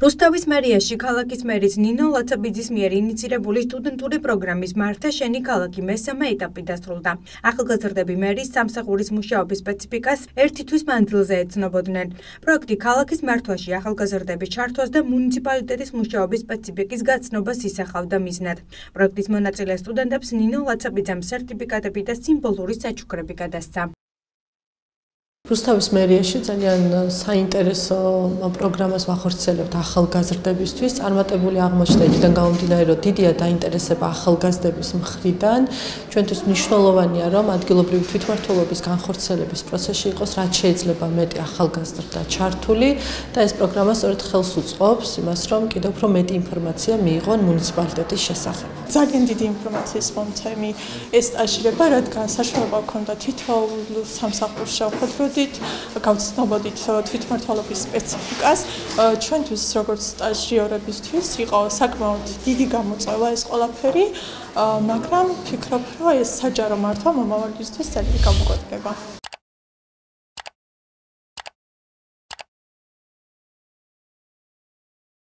რუსთავის მერიაში ქალაქის მერის ნინო ლაცაბიძის მიერ ინიცირებული სტუდენტური პროგრამის მართა შენი ქალაქი მესამე ეტაპი დასრულდა. ახალგაზრდები მერის სამსახურის მუშაობის სპეციფიკას ერთი თვის მანძილზე ეცნობოდნენ. პროექტი ქალაქის მართვაში ახალგაზრდების ჩართვას და მუნიციპალიტეტის მუშაობის სპეციფიკის გაცნობას ისახავდა მიზნად. პროექტის მონაწილე სტუდენტებს ნინო ლაცაბიძემ სერტიფიკატები და სიმბოლური საჩუქრები გადასცა. რუსთავის მერიაში ძალიან საინტერესო პროგრამას ვახორციელებთ ახალგაზრდებისთვის. წარმატებული აღმოჩნდა იქიდან გამომდინარე, რომ დიდია დაინტერესება ახალგაზრდების მხრიდან. ჩვენთვის მნიშვნელოვანია, რომ ადგილობრივი თვითმმართველობის განხორციელების პროცესში იყოს რაც შეიძლება მეტი ახალგაზრდა ჩართული და ეს პროგრამა სწორედ ხელს უწყობს იმას, რომ კიდევ უფრო მეტი ინფორმაცია მიიღონ მუნიციპალიტეტის შესახებ. ძალიან დიდი ინფორმაციის მომცემი ეს სტაჟირება, რადგან საშუალება ჰქონდა თითოეულ სამსახურში შეხვედროდი გავხდით, გავცნობოდით თვითმართველობის სპეციფიკას. ჩვენთვის როგორც სტაჟიორებისთვის იყო საკმაოდ დიდი გამოწვევა ეს ყველაფერი, მაგრამ ფიქრობ, რომ ეს საჯარო მართვა მომავალისთვის ძალიან გამოგვადგება.